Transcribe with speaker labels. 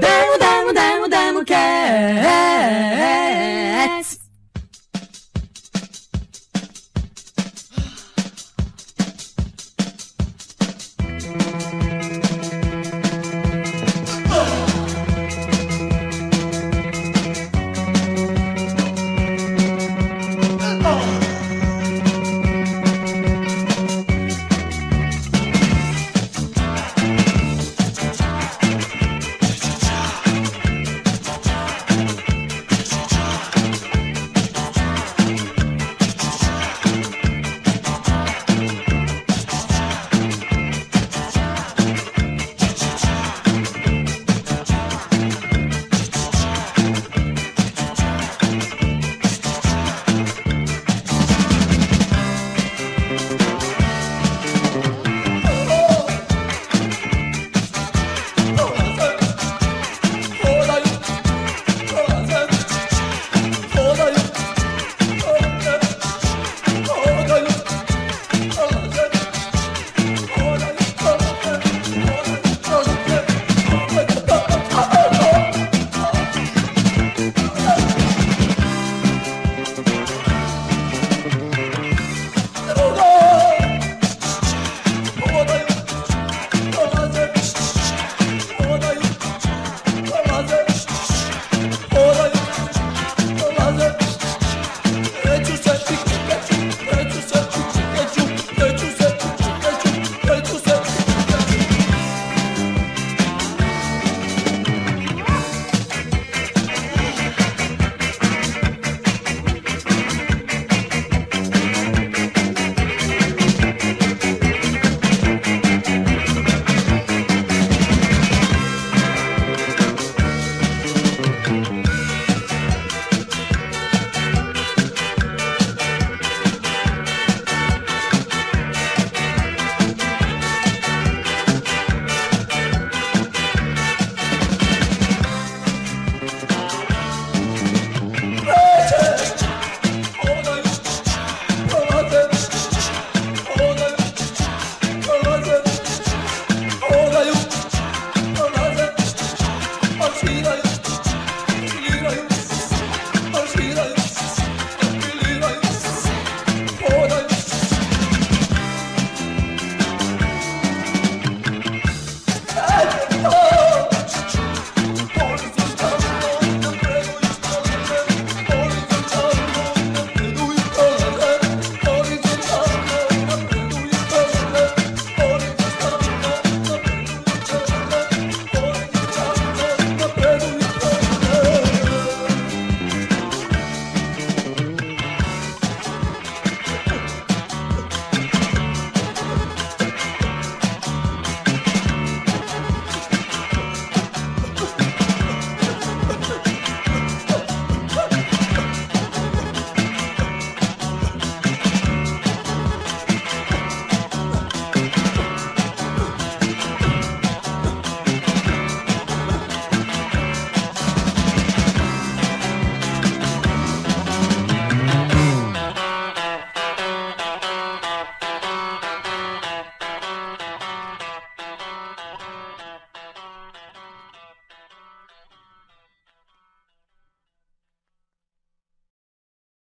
Speaker 1: でもでもでもでも